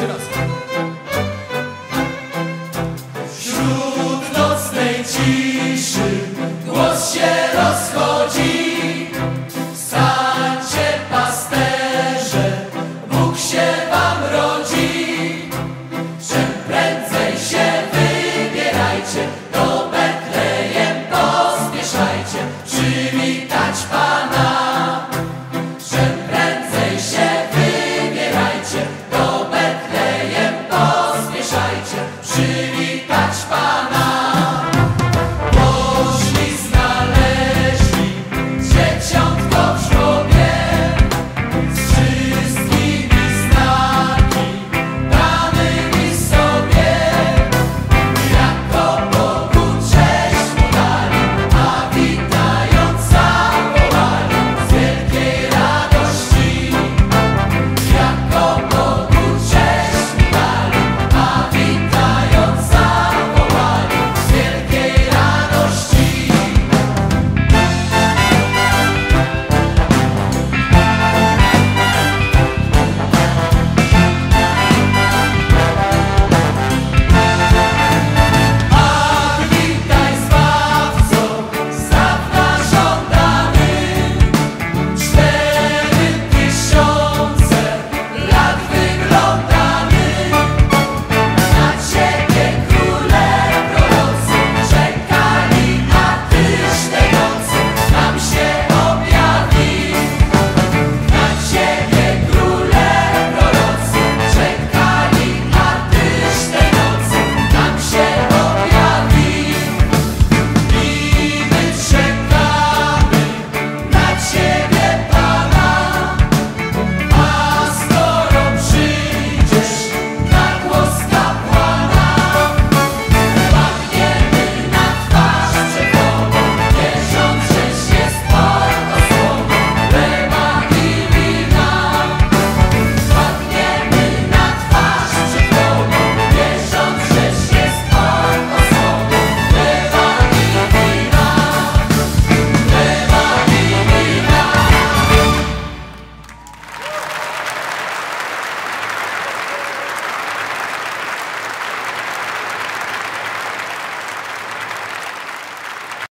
Jeszcze raz. Wśród nocnej ciszy see.